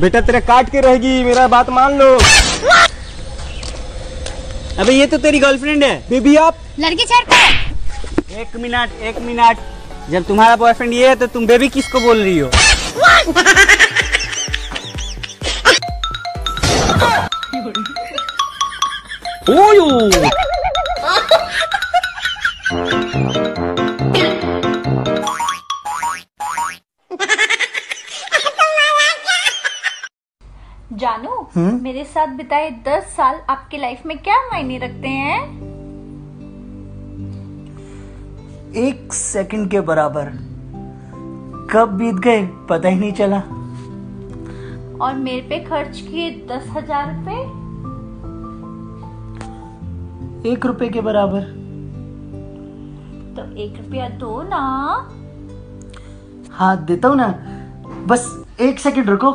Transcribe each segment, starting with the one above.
बेटा तेरे काट के रहेगी मेरा बात मान लो। अबे ये तो तेरी गर्लफ्रेंड है। बेबी आप लड़की छेड़ एक मिनट एक मिनट। जब तुम्हारा बॉयफ्रेंड ये है तो तुम बेबी किसको बोल रही हो? जानू मेरे साथ बिताए दस साल आपके लाइफ में क्या मायने रखते हैं? एक सेकंड के बराबर। कब बीत गए पता ही नहीं चला। और मेरे पे खर्च किए दस हज़ार रुपए? एक रुपए के बराबर। तो एक रुपया दो ना। हाथ देता हूँ ना। बस एक सेकंड रुको।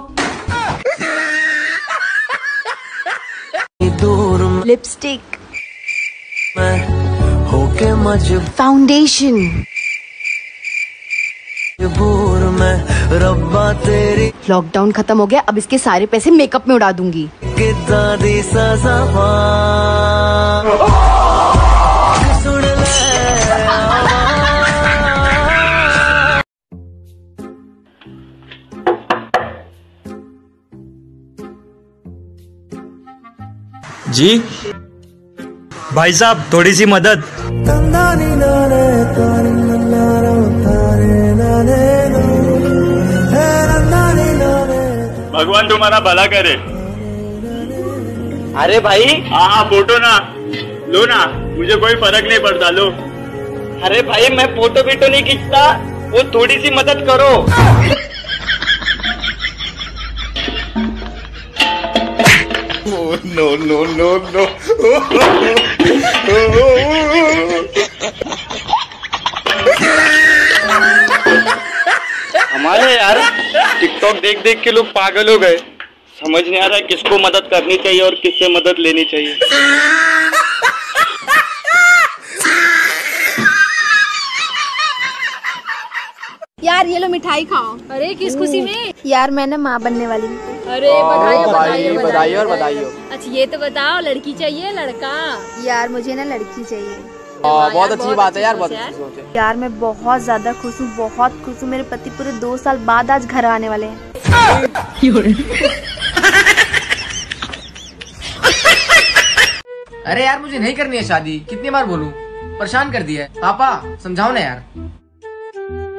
दूर लिपस्टिक होके फाउंडेशन मजबूर में रब्बा तेरी लॉकडाउन खत्म हो गया अब इसके सारे पैसे मेकअप में उड़ा दूँगी। कितना दी सजा जी। भाई साहब थोड़ी सी मदद। भगवान तुम्हारा भला करे। अरे भाई। हाँ हाँ फ़ोटो ना। लो ना मुझे कोई फ़र्क नहीं पड़ता लो। अरे भाई मैं फ़ोटो वीटो नहीं खींचता वो थोड़ी सी मदद करो। नो नो नो नो हमारे यार टिकटॉक देख देख के लोग पागल हो गए। समझ नहीं आ रहा है किसको मदद करनी चाहिए और किससे मदद लेनी चाहिए। यार ये लो मिठाई खाओ। अरे किस खुशी में? यार मैं ना माँ बनने वाली हूँ। अरे बधाई बधाई बधाई और बधाई हो। अच्छा ये तो बताओ लड़की चाहिए लड़का? यार मुझे ना लड़की चाहिए। बहुत अच्छी बात है यार बहुत अच्छी यार मैं बहुत ज़्यादा खुश हूँ बहुत खुश हूँ। मेरे पति पूरे दो साल बाद आज घर आने वाले हैं। अरे यार मुझे नहीं करनी है शादी। कितनी बार बोलूँ? परेशान कर दिया है। पापा समझाओ ना यार।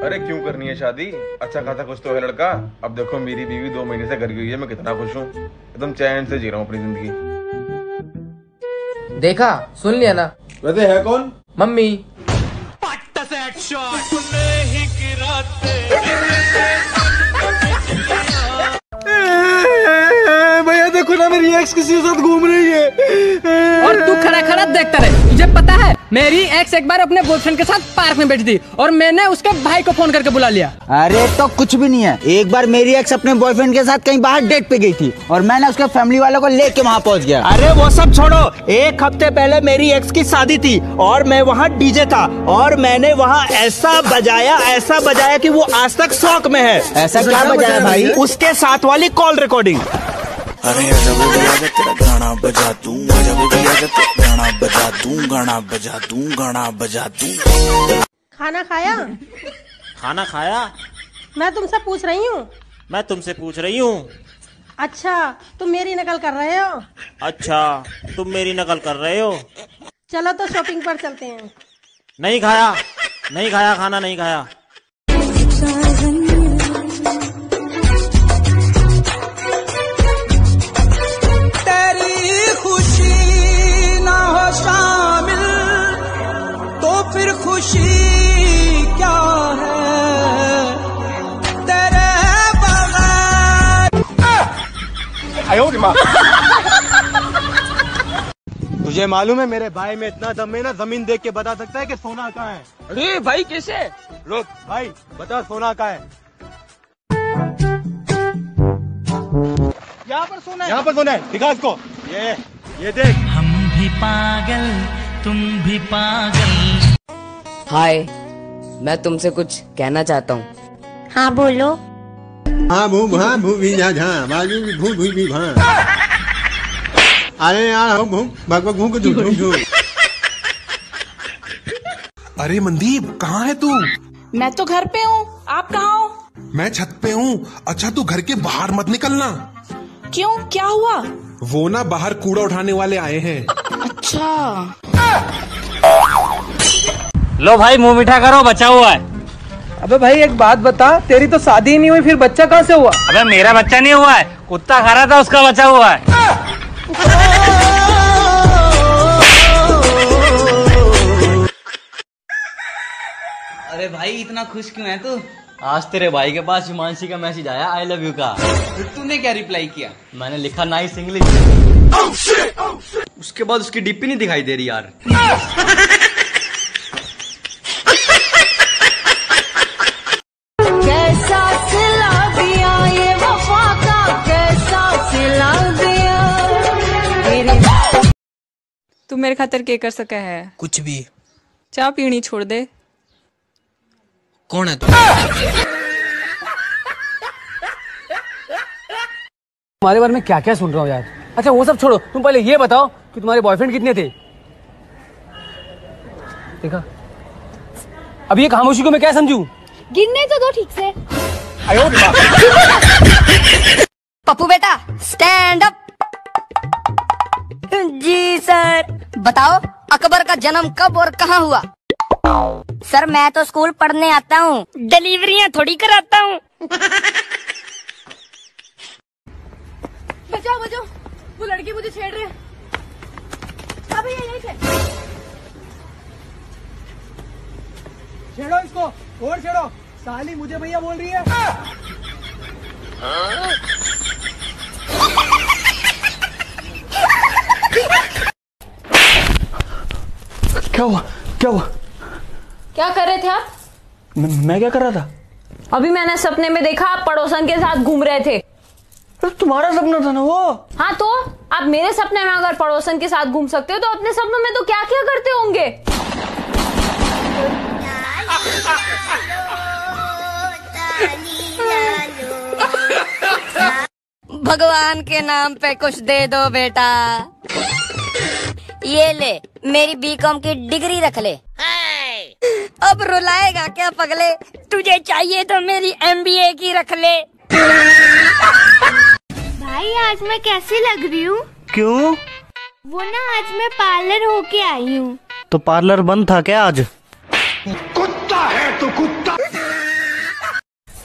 अरे क्यों करनी है शादी? अच्छा खासा कुछ तो है लड़का। अब देखो मेरी बीवी दो महीने से घर गई है मैं कितना खुश हूँ। एकदम चैन से जी रहा हूँ अपनी ज़िंदगी। देखा? सुन लिया ना। वैसे है कौन? मम्मी। भैया देखो ना मेरी एक्स किसी के साथ घूम रही है। और तू खड़ा खड़ा देखता रहे। तुझे पता है मेरी एक्स एक बार अपने बॉयफ्रेंड के साथ पार्क में बैठी थी और मैंने उसके भाई को फ़ोन करके बुला लिया। अरे तो कुछ भी नहीं है। एक बार मेरी एक्स अपने बॉयफ्रेंड के साथ कहीं बाहर डेट पे गई थी और मैंने उसके फैमिली वालों को लेके वहाँ पहुँच गया। अरे वो सब छोड़ो। एक हफ़्ते पहले मेरी एक्स की शादी थी और मैं वहाँ डीजे था और मैंने वहाँ ऐसा बजाया ऐसा बजाया की वो आज तक शौक में है। ऐसा क्या बजाया भाई? उसके साथ वाली कॉल रिकॉर्डिंग अरे आजा बेबी आजा तेरा गाना बजा दूँ आजा बेबी आजा तेरा गाना बजा दूँ गाना बजा दूँ गाना बजा दूँ। खाना खाया? खाना खाया? मैं तुमसे पूछ रही हूँ। मैं तुमसे पूछ रही हूँ। अच्छा तुम मेरी नकल कर रहे हो? अच्छा तुम मेरी नकल कर रहे हो? चलो तो शॉपिंग पर चलते हैं। नहीं खाया नहीं खाया खाना नहीं खाया। तुझे मालूम है मेरे भाई में इतना दम है ना ज़मीन देख के बता सकता है कि सोना कहाँ है। अरे भाई कैसे? रुक भाई बता सोना कहाँ है। यहाँ पर सोना है। यहाँ पर सोना है। दिखा इसको। ये ये देख। हम भी पागल तुम भी पागल। हाय मैं तुमसे कुछ कहना चाहता हूँ। हाँ बोलो। हाँ भू हाँ भू भी जा झा बाजू भू भू भी भा। अरे यार हो घूम भग भग भू को अरे मनदीप कहाँ है तू? मैं तो घर पे हूँ। आप कहाँ हो? मैं छत पे हूँ। अच्छा तू घर के बाहर मत निकलना। क्यों? क्या हुआ? वो ना बाहर कूड़ा उठाने वाले आए हैं। अच्छा। लो भाई मुँह मीठा करो बचा हुआ है। अबे भाई एक बात बता तेरी तो शादी ही नहीं हुई फिर बच्चा कहाँ से हुआ? अबे मेरा बच्चा नहीं हुआ है। कुत्ता खा रहा था उसका बचा हुआ है। अरे भाई इतना खुश क्यों है तू? आज तेरे भाई के पास हिमांशी का मैसेज आया आई लव यू का। फिर तूने क्या रिप्लाई किया? मैंने लिखा नाइस इंग्लिश उसके बाद उसकी डीपी नहीं दिखाई दे रही यार। कैसा सिला दिया ये वफा का? कैसा सिला दिया? तेरे तू मेरे खातर के कर सका है? कुछ भी। चाह पीनी छोड़ दे। कौन है तू? तुम्हारे बारे में क्या क्या सुन रहा हूँ यार। अच्छा वो सब छोड़ो। तुम पहले ये बताओ कि तुम्हारे बॉयफ्रेंड कितने थे? देखा? अब ये खामोशी को मैं क्या समझू? गिनने तो दो ठीक से। पप्पू बेटा स्टैंड अप जी सर बताओ अकबर का जन्म कब और कहाँ हुआ? सर मैं तो स्कूल पढ़ने आता हूँ। डिलीवरियाँ थोड़ी कराता हूँ। बचाओ बचाओ। वो लड़की मुझे छेड़ रहे भैया यही थे छेड़ो इसको और छेड़ो। साली मुझे भैया बोल रही है। क्या हुआ? क्या हुआ? क्या कर रहे थे आप? मैं, मैं क्या कर रहा था? अभी मैंने सपने में देखा आप पड़ोसन के साथ घूम रहे थे। तुम्हारा सपना था ना वो? हाँ तो आप मेरे सपने में अगर पड़ोसन के साथ घूम सकते हो तो अपने सपनों में तो क्या क्या करते होंगे? भगवान के नाम पे कुछ दे दो बेटा। ये ले मेरी बीकॉम की डिग्री रख ले। अब रुलाएगा क्या पगले? तुझे चाहिए तो मेरी एमबीए की रख ले। भाई आज मैं कैसी लग रही हूँ? क्यों? वो ना आज मैं पार्लर होके आई हूँ। तो पार्लर बंद था क्या आज? कुत्ता है तो कुत्ता।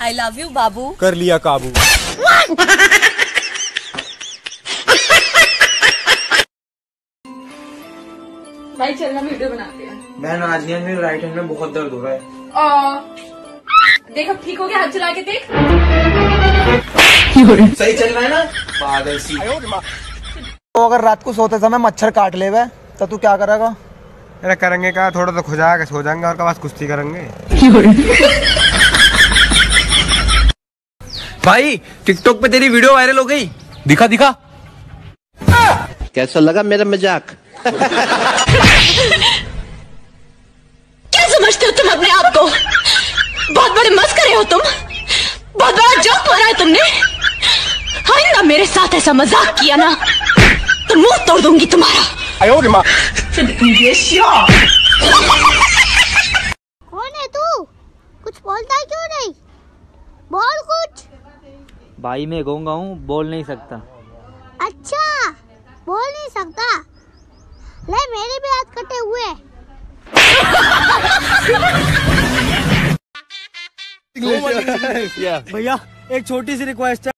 आई लव यू बाबू। कर लिया काबू। भाई चलना वीडियो बनाते हैं। बहन आज नहीं मेरे राइट हैंड में बहुत दर्द हो रहा है। देख अब ठीक हो गया हाथ चला के देख। सही चल रहा है ना? पागल सी। तो अगर रात को सोते समय मच्छर काट ले वे तो तू क्या करेगा? अरे करेंगे क्या? थोड़ा तो खुजा के सो जाएँगे और कबास कुश्ती करेंगे। भाई टिकटॉक पे तेरी वीडियो वायरल हो गई। दिखा दिखा। कैसा लगा मेरा मज़ाक? क्या समझते हो तुम अपने आप को? बहुत बड़े मस्करे हो तुम। बहुत बड़ा जोक मारा है तुमने। आइंदा मेरे साथ ऐसा मज़ाक किया ना तो मुँह तोड़ दूँगी तुम्हारा। कौन है तू? कुछ बोलता क्यों नहीं? बोल कुछ। भाई मैं गूँगा हूँ बोल नहीं सकता अच्छा बोल नहीं सकता ले मेरे भी हाथ कटे हुए। भैया एक छोटी सी रिक्वेस्ट है।